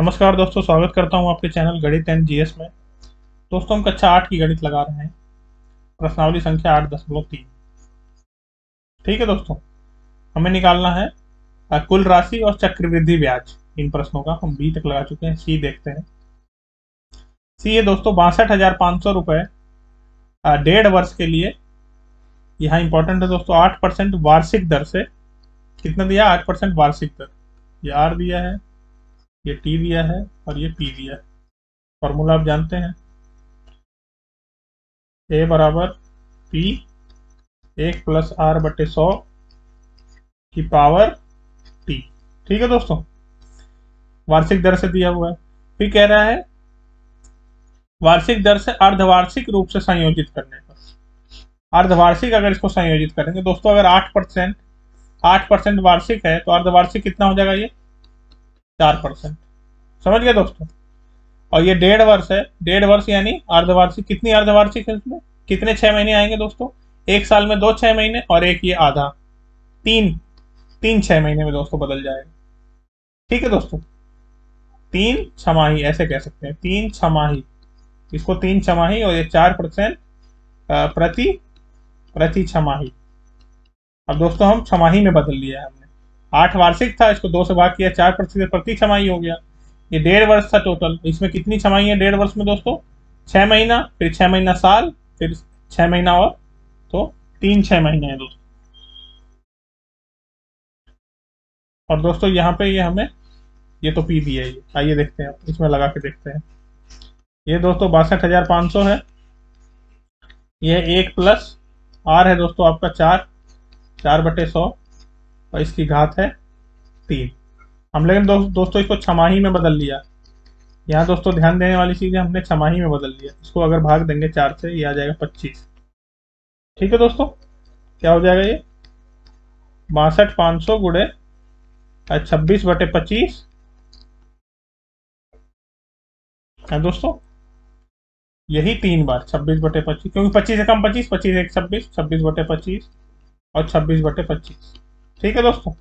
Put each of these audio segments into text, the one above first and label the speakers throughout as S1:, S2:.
S1: नमस्कार दोस्तों, स्वागत करता हूँ आपके चैनल गणित एंड जीएस में। दोस्तों, हम कक्षा आठ की गणित लगा रहे हैं। प्रश्नावली संख्या आठ दशमलव तीन। ठीक है दोस्तों, हमें निकालना है कुल राशि और चक्रवृद्धि ब्याज। इन प्रश्नों का हम बी तक लगा चुके हैं, सी देखते हैं। सी है दोस्तों, बासठ हज़ार पाँच सौ रुपये डेढ़ वर्ष के लिए। यहाँ इंपॉर्टेंट है दोस्तों, आठ परसेंट वार्षिक दर से। कितना दिया? आठ परसेंट वार्षिक दर। ये आर दिया है। ये टी दिया है और ये पी दिया है। फॉर्मूला आप जानते हैं? ए बराबर पी एक प्लस आर बटे सौ की पावर टी ठीक है दोस्तों? वार्षिक दर से दिया हुआ है। फिर कह रहा है, वार्षिक दर से अर्धवार्षिक रूप से संयोजित करने पर। अर्धवार्षिक अगर इसको संयोजित करेंगे, दोस्तों अगर आठ परसेंट आठ परसेंट वार्षिक है तो अर्धवार्षिक कितना हो जाएगा ये? चार परसेंट। समझ गए दोस्तों? और ये डेढ़ वर्ष है। डेढ़ वर्ष यानी अर्धवार्षिक। कितनी अर्धवार्षिक है इसमें? कितने छह महीने आएँगे दोस्तों? एक साल में दो छह महीने और एक ये आधा। तीन तीन छह महीने में दोस्तों बदल जाएगा। ठीक है दोस्तों? तीन छमाही, ऐसे कह सकते हैं। तीन छमाही। इसको तीन छमाही और ये चार परसेंट प्रति प्रति छमाही। अब दोस्तों हम छमाही में बदल लिया है आठ वार्षिक था, इसको दो से भाग किया, चार प्रतिशत प्रति छमाही हो गया। ये डेढ़ वर्ष था टोटल इसमें कितनी छमाही है डेढ़ वर्ष में दोस्तों? छह महीना, फिर छह महीना साल, फिर छह महीना और तो तीन छह महीने हैं दोस्तों। और दोस्तों, यहाँ पे ये हमें, ये तो पी दिया ये आइए देखते हैं, इसमें लगा के देखते हैं। ये दोस्तों बासठ हज़ार पाँच सौ है। ये एक प्लस आर है दोस्तों आपका चार चार बटे सौ। और इसकी घात है तीन। हम लेकिन दो, दोस्तों इसको छमाही में बदल लिया। यहाँ दोस्तों ध्यान देने वाली चीज़ है हमने छमाही में बदल लिया। इसको अगर भाग देंगे चार से ये आ जाएगा पच्चीस। ठीक है दोस्तों? क्या हो जाएगा ये? बासठ पाँच सौ गुड़े छब्बीस बटे पच्चीस। है दोस्तों? यही तीन बार छब्बीस बटे पच्चीस क्योंकि पच्चीस से कम पच्चीस पच्चीस एक छब्बीस छब्बीस बटे पच्चीस और छब्बीस बटे पच्चीस। ठीक है दोस्तों?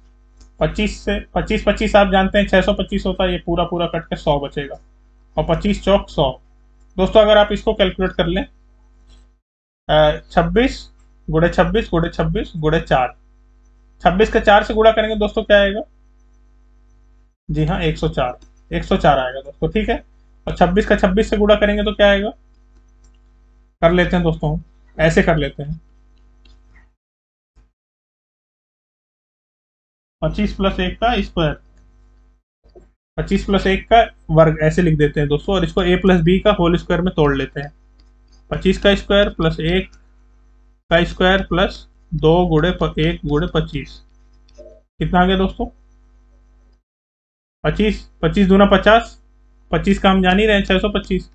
S1: पच्चीस से, पच्चीस पच्चीस आप जानते हैं, छह सौ पच्चीस होता है, ये पूरा पूरा कट के सौ बचेगा। और पच्चीस चौक सौ। दोस्तों, अगर आप इसको कैलकुलेट कर लें छब्बीस गुड़े छब्बीस गुड़े छब्बीस गुड़े चार। छब्बीस का चार से गुड़ा करेंगे दोस्तों, क्या आएगा? जी हाँ एक सौ चार। एक सौ चार आएगा दोस्तों, ठीक है? और छब्बीस का छब्बीस से गुड़ा करेंगे तो क्या आएगा? कर लेते हैं दोस्तों, ऐसे कर लेते हैं। पच्चीस प्लस एक का स्क्वायर पच्चीस प्लस एक का वर्ग ऐसे लिख देते हैं दोस्तों, और इसको ए प्लस बी का होल स्क्वायर में तोड़ लेते हैं। पच्चीस का स्क्वायर प्लस एक का स्क्वायर प्लस दो गुड़े एक गुड़े पच्चीस। कितना आ गया दोस्तों? पच्चीस पच्चीस दूना पचास, पच्चीस का हम जान ही रहे हैं छः सौ पच्चीस।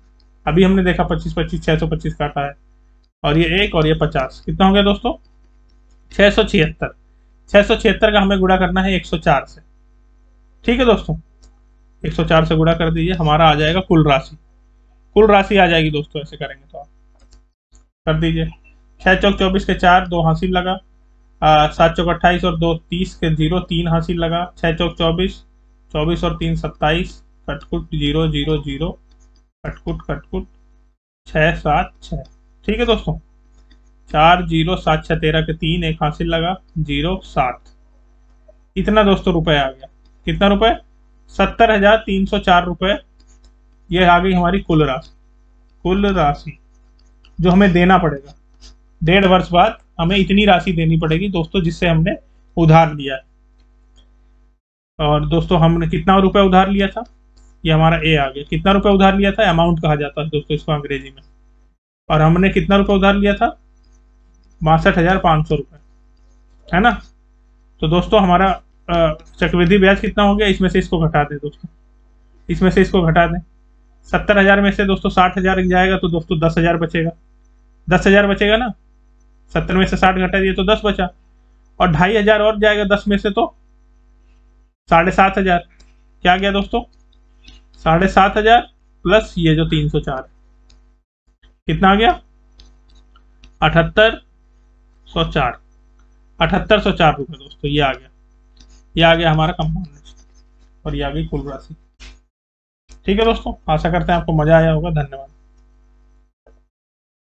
S1: अभी हमने देखा पच्चीस पच्चीस छः सौ पच्चीस काटा है। और ये एक और ये पचास। कितना हो गया दोस्तों? छः सौ छिहत्तर। छह सौ छिहत्तर का हमें गुड़ा करना है एक सौ चार से। ठीक है दोस्तों? एक सौ चार से गुड़ा कर दीजिए, हमारा आ जाएगा कुल राशि। कुल राशि आ जाएगी दोस्तों, ऐसे करेंगे तो आप। कर दीजिए। छह चौक चौबीस के चार, दो हासिल लगा। सात चौक अट्ठाईस और दो तीस के ज़ीरो, तीन हासिल लगा। छह चौक चौबीस चौबीस और तीन सत्ताईस, कटकुट ज़ीरो ज़ीरो ज़ीरो, कटकुट कटकुट छः सात छः ठीक है दोस्तों? चार ज़ीरो सात छः तेरह के तीन एक हासिल लगा, ज़ीरो सात। इतना दोस्तों रुपए आ गया। कितना रुपए? सत्तर हज़ार तीन सौ चार रुपए। ये आ गई हमारी कुल राशि। कुल राशि जो हमें देना पड़ेगा। डेढ़ वर्ष बाद हमें इतनी राशि देनी पड़ेगी दोस्तों जिससे हमने उधार लिया है। और दोस्तों हमने कितना रुपए उधार लिया था? ये हमारा ए आ गया। कितना रुपए उधार लिया था? अमाउंट कहा जाता है दोस्तों इसको अंग्रेज़ी में। और हमने कितना रुपए उधार लिया था? बासठ हज़ार पाँच सौ रुपये है ना? तो दोस्तों, हमारा चक्रवृद्धि ब्याज कितना हो गया? इसमें से इसको घटा दें दोस्तों। इसमें से इसको घटा दें। सत्तर हज़ार में से दोस्तों साठ हज़ार जाएगा तो दोस्तों दस हज़ार बचेगा। दस हज़ार बचेगा ना? सत्तर में से साठ घटा दिए तो दस बचा। और ढाई हज़ार और जाएगा दस में से तो साढ़े सात हज़ार। क्या गया दोस्तों? साढ़े सात हज़ार प्लस ये जो तीन सौ चार। कितना आ गया? अठहत्तर सौ चार। अठहत्तर सौ चार रुपये दोस्तों, ये आ गया। ये आ गया हमारा कंपाउंड और ये आ गई कुल राशि। ठीक है, दोस्तों, आशा करते हैं आपको मज़ा आया होगा। धन्यवाद।